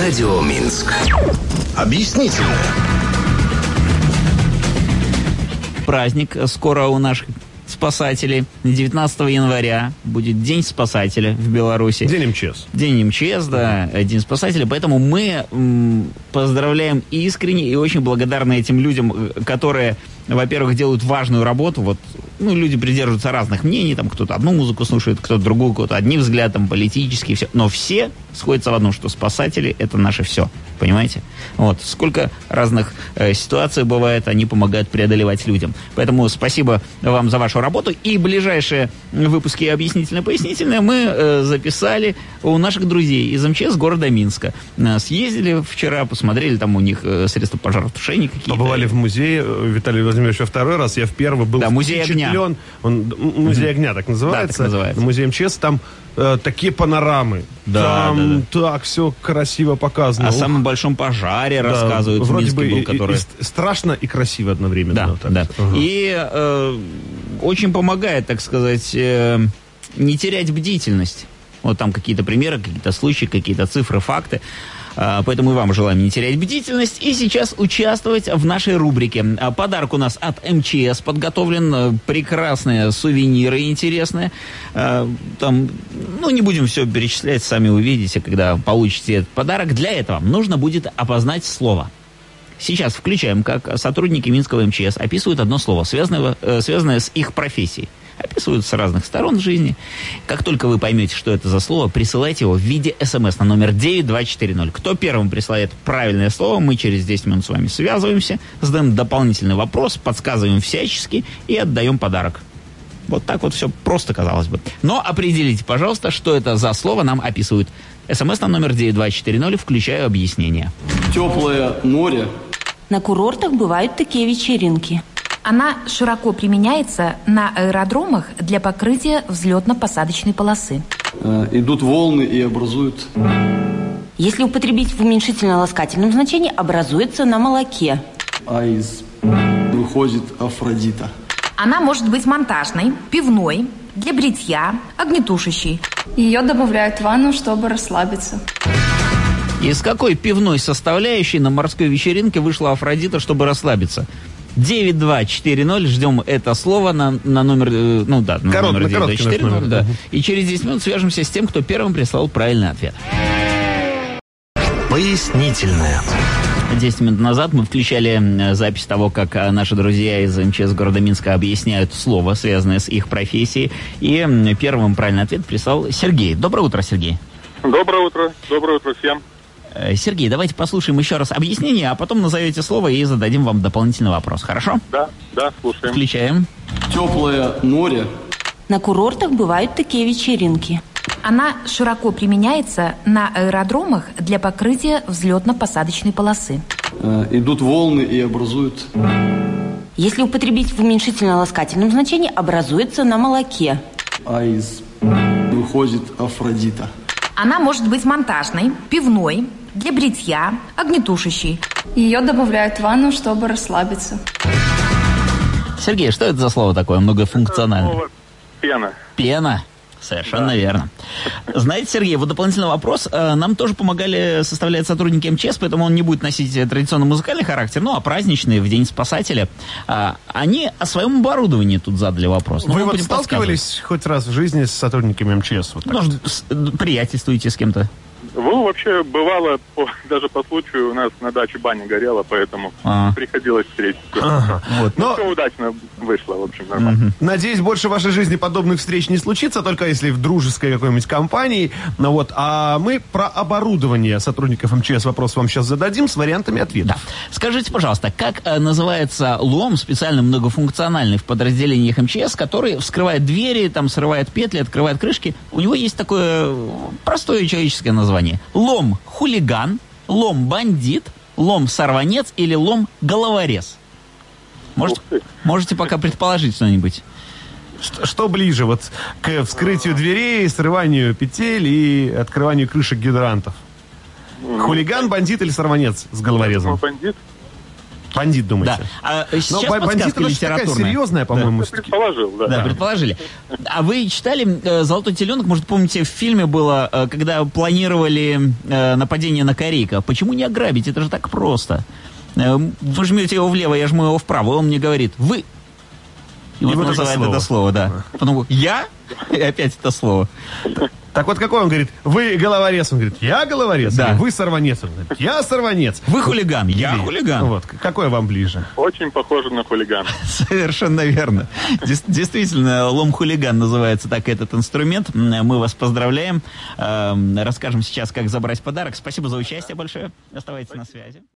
Радио Минск. Объяснительно. праздник скоро у наших спасателей. 19 января будет День спасателя в Беларуси. День МЧС. День МЧС, да, День спасателя. Поэтому мы м, поздравляем искренне и очень благодарны этим людям, э, которые, во-первых, делают важную работу. Вот, ну, люди придерживаются разных мнений, там кто-то одну музыку слушает, кто-то другую, кто-то одни взгляды, там, политические, все. Но все сходятся в одном, что спасатели – это наше все. Понимаете? Вот. Сколько разных э, ситуаций бывает, они помогают преодолевать людям. Поэтому спасибо вам за вашу работу. И ближайшие выпуски объяснительно-пояснительные мы э, записали у наших друзей из МЧС города Минска. Э, съездили вчера, посмотрели там у них э, средства пожаротушения какие-то. Побывали в музее э, Виталий Владимирович во второй раз. Я в первый был Да, музей огня. впечатлен. Он, м, музей огня так называется. так называется. Музей МЧС. Там э, такие панорамы. Да, там да, так все красиво показано. О Ух, самом большом пожаре да, рассказывают Вроде бы был, и- который... и ст- страшно и красиво одновременно. Да, Вот да. Ага. И э, очень помогает, так сказать, э, не терять бдительность. Вот там какие-то примеры, какие-то случаи, какие-то цифры, факты. А, Поэтому и вам желаем не терять бдительность и сейчас участвовать в нашей рубрике. А, Подарок у нас от МЧС подготовлен. э, Прекрасные сувениры интересные. А, Там, ну, не будем все перечислять, сами увидите, когда получите этот подарок. Для этого нужно будет опознать слово. Сейчас включаем, как сотрудники Минского МЧС описывают одно слово, связанное, э, связанное с их профессией. Описывают с разных сторон жизни. Как только вы поймете, что это за слово, присылайте его в виде смс на номер 9240. Кто первым присылает правильное слово, мы через 10 минут с вами связываемся, задаем дополнительный вопрос, подсказываем всячески и отдаем подарок. Вот так вот все просто, казалось бы. Но определите, пожалуйста, что это за слово нам описывают. СМС на номер 9240, включаю объяснение. Теплое море. На курортах бывают такие вечеринки. Она широко применяется на аэродромах для покрытия взлетно-посадочной полосы. Э, идут волны и образуют Если употребить в уменьшительно-ласкательном значении, образуется на молоке. а из выходит Афродита. Она может быть монтажной, пивной, для бритья, огнетушащей. Ее добавляют в ванну, чтобы расслабиться. Из какой пивной составляющей на морской вечеринке вышла Афродита, чтобы расслабиться? 9240, ждем это слово на, на номер, э, ну да, на Корот- номер на короткий наш 9240, номер, да. И через 10 минут свяжемся с тем, кто первым прислал правильный ответ. Пояснительное. 10 минут назад мы включали запись того, как э, наши друзья из МЧС города Минска объясняют слово, связанное с их профессией. И первым правильный ответ прислал Сергей. Доброе утро, Сергей. Доброе утро. Доброе утро всем. Э, Сергей, давайте послушаем еще раз объяснение, а потом назовете слово и зададим вам дополнительный вопрос. Хорошо? Да, да, слушаем. Включаем. Теплое море. На курортах бывают такие вечеринки. Она широко применяется на аэродромах для покрытия взлетно-посадочной полосы. Э, идут волны и образуют Если употребить в уменьшительно-ласкательном значении, образуется на молоке. а из выходит Афродита. Она может быть монтажной, пивной, для бритья, огнетушащей. Ее добавляют в ванну, чтобы расслабиться. Сергей, что это за слово такое многофункциональное? Слово Пена. Пена. Совершенно верно. Знаете, Сергей, вот дополнительный вопрос. Э, Нам тоже помогали составлять сотрудники МЧС, поэтому он не будет носить традиционно музыкальный характер, ну, а праздничный, в День спасателя. А, Они о своем оборудовании тут задали вопрос. Ну, Вы мы вот сталкивались хоть раз в жизни с сотрудниками МЧС? Вот. Может, с- приятельствуете с кем-то? Ну, вообще, бывало, по- даже по случаю у нас на даче баня горела, поэтому А. приходилось встретиться. Ага. Вот. Но, Все удачно вышло, в общем, нормально. надеюсь, больше в вашей жизни подобных встреч не случится, только если в дружеской какой-нибудь компании. Ну вот, а мы про оборудование сотрудников МЧС вопрос вам сейчас зададим с вариантами ответа. Да. Скажите, пожалуйста, как э, называется лом, специально многофункциональный в подразделениях МЧС, который вскрывает двери, там срывает петли, открывает крышки? У него есть такое простое человеческое название. Лом хулиган, лом бандит, лом сорванец или лом головорез. Может, можете пока предположить что-нибудь? Что, что ближе вот к вскрытию дверей, срыванию петель и открыванию крышек гидрантов? Хулиган, бандит или сорванец с Ну, головорезом? бандит. Бандит, думаете? Да. А Но сейчас ба- бандит подсказка же такая литературная. серьезная, по-моему, с- Предположил, да. Да, предположили. А вы читали э, «Золотой теленок», может, помните, в фильме было, э, когда планировали э, нападение на Корейка. Почему не ограбить? Это же так просто. Э, Вы жмете его влево, я жму его вправо. Он мне говорит, вы... И, вот вот это называет слово. это слово, да. Потом я? И опять это слово. Так вот какой он говорит? Вы головорез. Он говорит, я головорез. Да. Вы сорванец. Он говорит, я сорванец. Вы хулиган, я Или- хулиган. Вот, какой вам ближе? Очень похоже на хулигана. Совершенно верно. Действительно, лом-хулиган называется так этот инструмент. Мы вас поздравляем. Эм, Расскажем сейчас, как забрать подарок. Спасибо за участие большое. Оставайтесь на связи.